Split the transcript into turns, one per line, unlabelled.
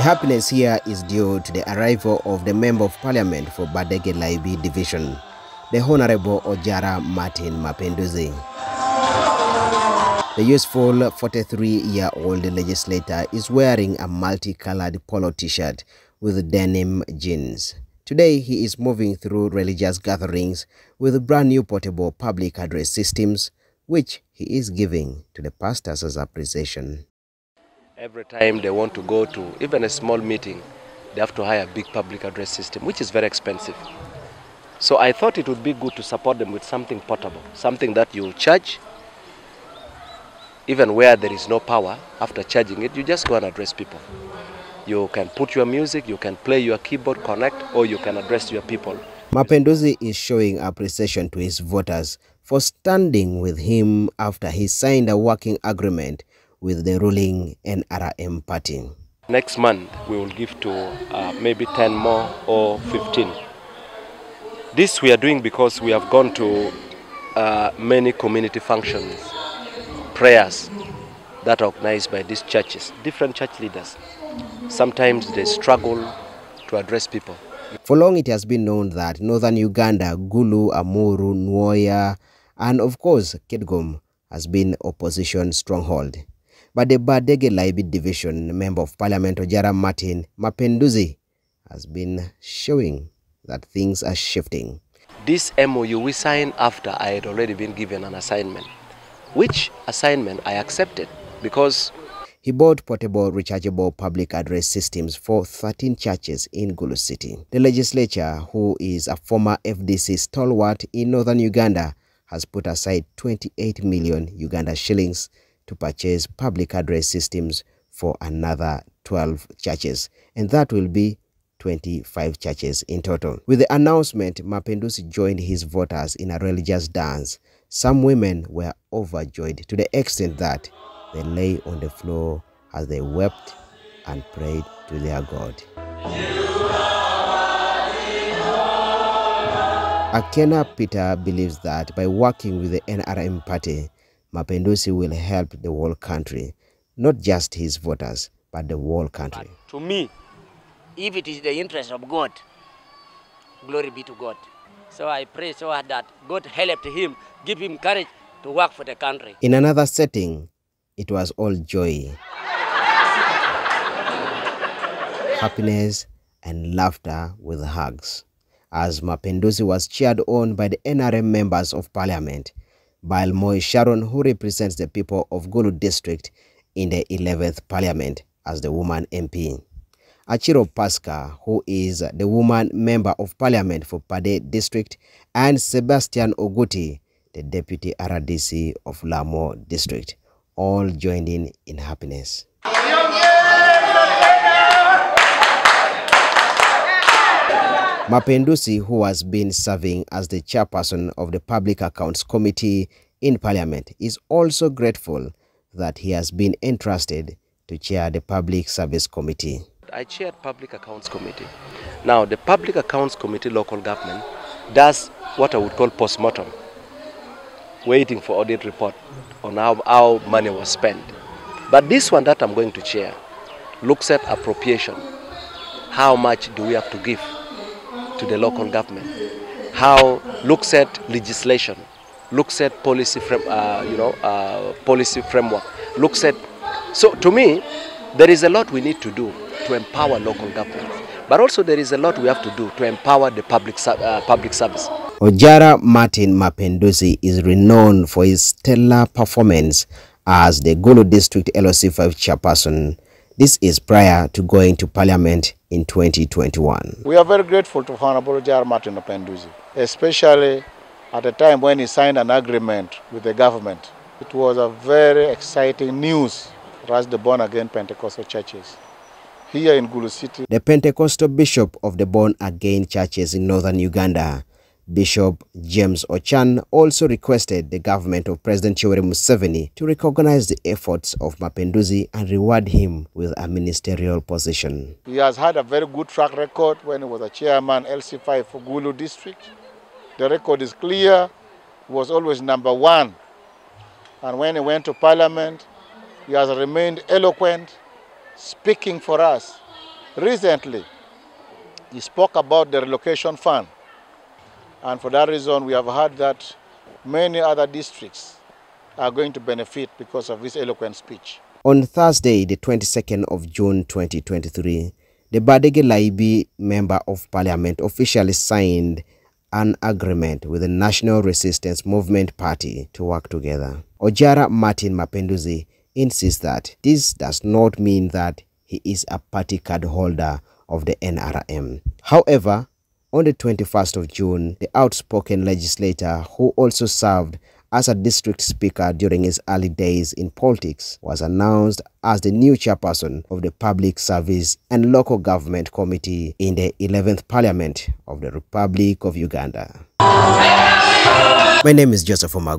The happiness here is due to the arrival of the Member of Parliament for Bardege Layibi Division, the Honorable Ojara Martin Mapenduzi. The useful 43-year-old legislator is wearing a multicolored polo t-shirt with denim jeans. Today, he is moving through religious gatherings with brand new portable public address systems, which he is giving to the pastors as appreciation.
Every time they want to go to even a small meeting, they have to hire a big public address system, which is very expensive. So I thought it would be good to support them with something portable, something that you charge, even where there is no power, after charging it, you just go and address people. You can put your music, you can play your keyboard, connect, or you can address your people.
Mapenduzi is showing appreciation to his voters for standing with him after he signed a working agreement with the ruling NRM party.
Next month, we will give to uh, maybe 10 more or 15. This we are doing because we have gone to uh, many community functions, prayers that are organized by these churches, different church leaders. Sometimes they struggle to address people.
For long, it has been known that northern Uganda, Gulu, Amuru, Nwoya, and of course, Kitgum has been opposition stronghold. But the Bardege Layibi division member of parliament Ojara Martin Mapenduzi has been showing that things are shifting.
This MOU we signed after I had already been given an assignment, which assignment I accepted because
he bought portable rechargeable public address systems for 13 churches in Gulu City. The legislature, who is a former FDC stalwart in northern Uganda, has put aside 28 million Uganda shillings to purchase public address systems for another 12 churches, and that will be 25 churches in total. With the announcement, Mapenduzi joined his voters in a religious dance. Some women were overjoyed to the extent that they lay on the floor as they wept and prayed to their God. Akena Peter believes that by working with the NRM party, Mapenduzi will help the whole country, not just his voters, but the whole country.
But to me, if it is the interest of God, glory be to God. So I pray so that God help him, give him courage to work for the country.
In another setting, it was all joy, happiness, and laughter with hugs, as Mapenduzi was cheered on by the NRM members of parliament, while Moi Sharon, who represents the people of Gulu district in the 11th parliament as the woman MP. Achiro Pasca, who is the woman member of parliament for Pader district, and Sebastian Oguti, the deputy RDC of Lamwo district all joined in in happiness. Mapenduzi, who has been serving as the chairperson of the Public Accounts Committee in Parliament, is also grateful that he has been entrusted to chair the Public Service Committee.
I chaired Public Accounts Committee. Now, the Public Accounts Committee local government does what I would call post-mortem waiting for audit report on how, how money was spent. But this one that I'm going to chair looks at appropriation. How much do we have to give to the local government? How looks at legislation, looks at policy frame, uh, you know, uh, policy framework, looks at. So to me, there is a lot we need to do to empower local governments, but also there is a lot we have to do to empower the public uh, public service.
Ojara Martin Mapenduzi is renowned for his stellar performance as the Gulu District LC5 chairperson. This is prior to going to parliament in 2021.
We are very grateful to Honorable Ojara Martin Mapenduzi, especially at the time when he signed an agreement with the government. It was a very exciting news for us, the born-again Pentecostal churches here in Gulu City.
The Pentecostal bishop of the born-again churches in northern Uganda Bishop James Ochan also requested the government of President Yoweri Museveni to recognize the efforts of Mapenduzi and reward him with a ministerial position.
He has had a very good track record when he was a chairman LC5 for Gulu district. The record is clear. He was always number one. And when he went to parliament, he has remained eloquent, speaking for us Recently, he spoke about the relocation fund. And for that reason, we have heard that many other districts are going to benefit because of this eloquent speech.
On Thursday, the 22nd of June 2023, the Bardege Layibi Member of Parliament officially signed an agreement with the National Resistance Movement Party to work together. Ojara Martin Mapenduzi insists that this does not mean that he is a party card holder of the NRM. However, on the 21st of June, the outspoken legislator who also served as a district speaker during his early days in politics was announced as the new chairperson of the Public Service and Local Government Committee in the 11th Parliament of the Republic of Uganda. My name is Joseph Omagu.